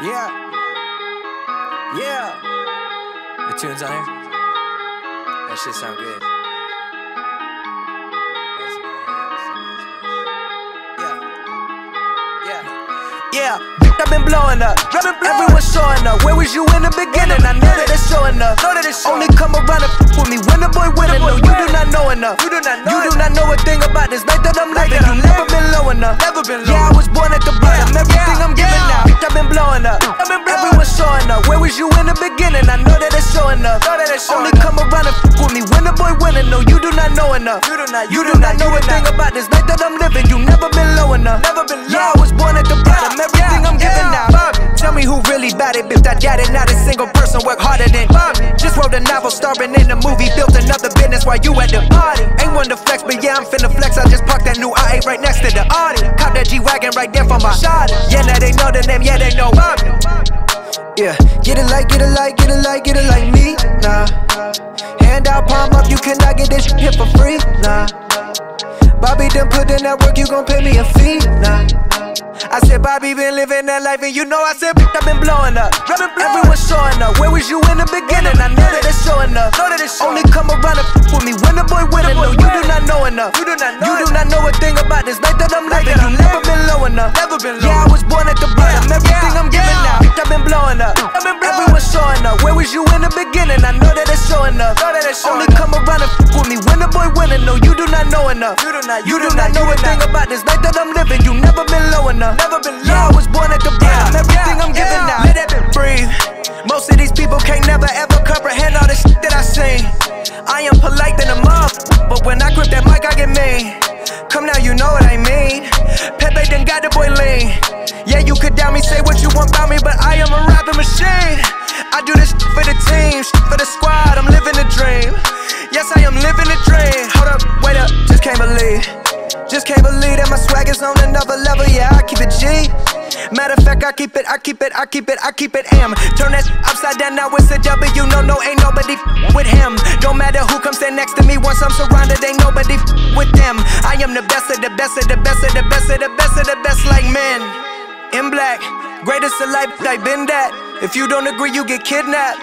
Yeah. Yeah. The tunes on here? That shit sound good. Yeah. Yeah. Yeah. I've been blowing up. Everyone's showing up. Where was you in the beginning? I know that it's. Only come around and f with me when the boy winning. No, you do not know enough. You do not know. You do not know a thing about this life that I'm living. You never been low enough. Never been low. Yeah, I was born at the bottom. Everything I'm giving now. I've been blowing up. Everyone's showing up. Where was you in the beginning? I know that it's showing up. Only come around and f with me when the boy winning. No, you do not know enough. You do not. You do not know a thing about this life that I'm living. You never been low enough. Never been low. Yeah, I was born at the bottom. Everything I'm giving now. Me who really bad it, bitch. I got it. Not a single person work harder than Bobby. Just wrote a novel starring in a movie. Built another business while you at the party. Ain't one to flex, but yeah, I'm finna flex. I just parked that new i8 right next to the Audi. Cop that G Wagon right there for my shot. Yeah, now they know the name. Yeah, they know Bobby. Yeah, get it like, get it like, get it like, get it like me. Nah. Hand out, palm up, you cannot get this shit here for free. Nah. Bobby done put in that work, you gon' pay me a fee. Nah. I said, Bobby been living that life, and you know I said, I've been blowing up. Everyone's showing up. Where was you in the beginning? I know that it's showing up. know that it's Only come around and f with me when the boy winning. No, you do not know enough. You do not know. You do not know a thing about this life that I'm living. You never been low enough. Never been low. Yeah, I was born at the bottom. Everything I'm giving now. I've been blowing up. Everyone's showing up. Where was you in the beginning? I know that it's showing up. Only come around and f with me when the boy winning. No, you do not know enough. You do not. You do not know a thing about this life that I'm living. You never been low enough. Never been low. Yeah, I was born at the bottom. Everything I'm giving now. Let that bitch breathe. Most of these people can't never ever comprehend all the shit that I sing. I am polite than a mob, but when I grip that mic, I get mean. Come now, you know what I mean. Pepe done got the boy lean. Yeah, you could doubt me, say what you want about me, but I am a rapping machine. I do this for the team, for the squad. I'm living the dream. Yes, I am living the dream. Hold up, wait up, just can't believe. Just can't believe that my swag is on another level. Yeah, I keep it G. Matter of fact, I keep it, I keep it, I keep it, I keep it M. Turn that upside down, now it's a W. No, no, ain't nobody with him. Don't matter who comes stand next to me. Once I'm surrounded, ain't nobody with them. I am the best of the best of the best of the best of the best of the best, like men. In black, greatest of life, I been that. If you don't agree, you get kidnapped,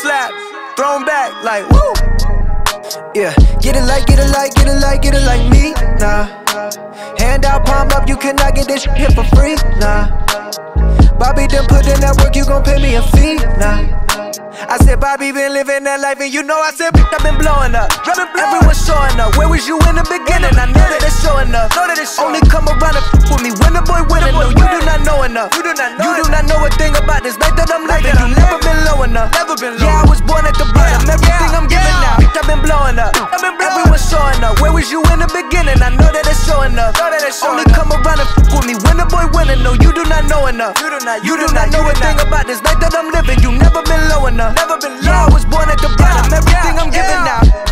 slapped, thrown back, like woo. Yeah, get it like, get it like, get it like, get it like me, nah. Hand out, palm up, you cannot get this shit for free, nah. Bobby done put in that work, you gon' pay me a fee, nah. Bobby been living that life, and you know I said, I've been blowing up. Everyone's showing up. Where was you in the beginning? I know that it's showing up. know that it's. Only come around and f with me when the boy winning. No, you do not know enough. You do not know. You do not know a thing about this life that I'm living. You never been low enough. Never been low. Yeah, I was born at the bottom. Everything I'm giving now. I've been blowing up. Everyone's showing up. Where was you in the beginning? I know that it's showing up. Only come around and f with me when the boy winning. No, you do not know enough. You do not. You do not know a thing about this life that I'm living. You never been low enough. Never been low. Yeah, I was born at the bottom. Everything I'm giving now. Too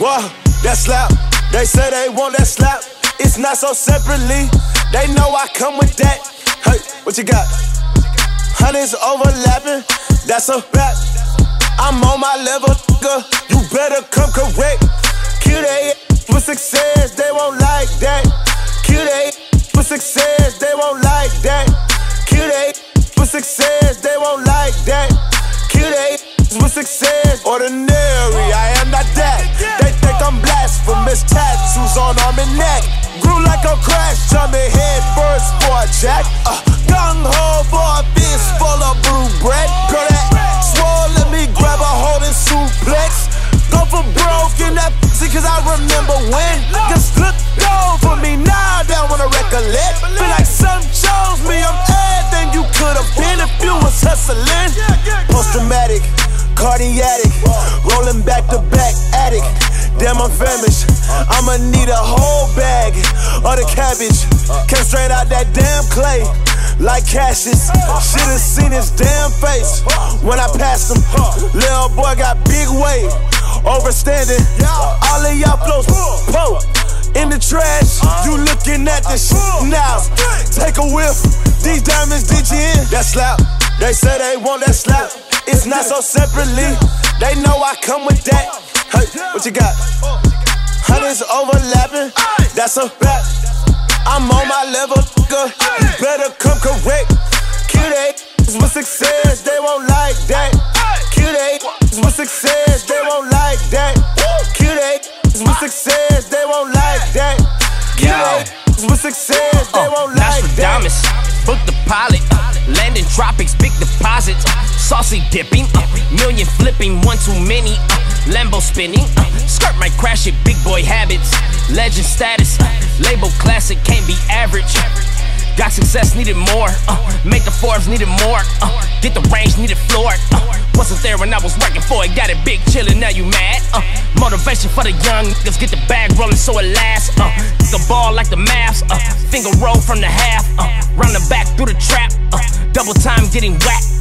Whoa, that slap. They say they want that slap. It's not so separately. They know I come with that. Hey, what you got? Hundreds overlapping. That's a rap. I'm on my level. You better come correct. Kill they for success. They won't like that. Kill they for success. They won't like that. Kill they for success. They won't like that. Kill they with success. Ordinary, blasphemous. Tattoos on arm and neck. Grew like a crash, jumping head first for a jack. Uh, gung ho for a fist full of blue bread. Girl, that swole, let me grab a hold and suplex. Go for broke in that pussy, cause I remember when. Just look down for me now, they wanna recollect. Feel like some chose me, I'm everything you could've been if you was hustling. Post traumatic, cardiac, rolling back to back, addict. Damn, I'm famished. I'ma need a whole bag of the cabbage. Came straight out that damn clay. Like Cassius, should've seen his damn face when I passed him. Little boy got big weight, overstanding. All of y'all flows, po in the trash. You looking at this shit now? Take a whiff. These diamonds did you? That slap. They say they want that slap. It's not so separately. They know I come with that. Hey, what you got? Hundreds overlapping. That's a rap. I'm on my level, nigga. You better come correct. Kill they with success. They won't like that. Kill they with success. They won't like that. Kill they with success. They won't like that. Kill they with success. They won't like that. Nostradamus, book the pilot. Landing tropics, big deposits. Saucy dipping, uh, million flipping, one too many. Uh, Lambo spinning, uh, skirt might crash it, big boy habits. Legend status, label classic, can't be average. Got success, needed more. Uh, make the Forbes, needed more. Uh, get the range, needed floor. Uh, wasn't there when I was working for it. Got it big chillin', now you mad. Uh, motivation for the young niggas, get the bag rollin' so it lasts. Uh, the ball like the maths. Uh, finger roll from the half. Uh, run the back through the trap. Uh, double time getting whacked.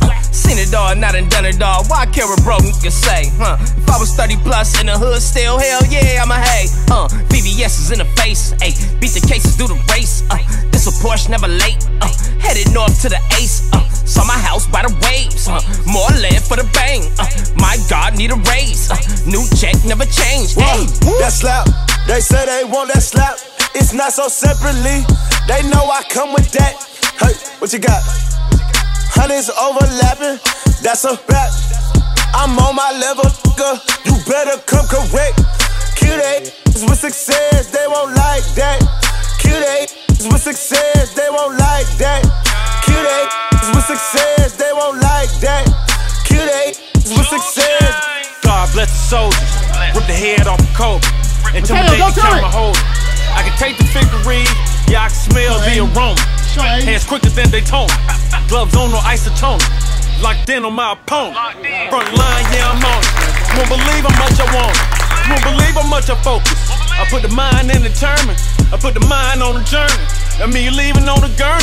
It all, not and done it all. Why care what bro niggas say? Huh? If I was 30 plus in the hood, still hell yeah, I'm a hey. Uh, VVS is in the face. Ayy, beat the cases, do the race. Uh, this a Porsche, never late. Uh, headed north to the ace. Uh, saw my house by the waves. Uh, more lead for the bang. Uh, my God, need a raise. Uh, new check, never changed. Hey, That slap. They say they want that slap. It's not so separately. They know I come with that. Hey, what you got? Hundreds overlapping. That's a rap. I'm on my level, nigga. You better come correct. Kill they with success. They won't like that. Kill they with success. They won't like that. Kill they with success. They won't like that. Kill they with success. God bless the soldiers. Rip the head off of Kobe. Intimidate go the to camera it. holder. I can take the figurine. Yeah, I can smell the aroma. Hands quicker than Daytona. Gloves on no isotone. Locked in on my opponent. Front line, yeah, I'm on it. Won't believe how much I want it. Won't believe how much I focus. I put the mind in the tournament. I put the mind on the journey. Mean you leaving on the gurney.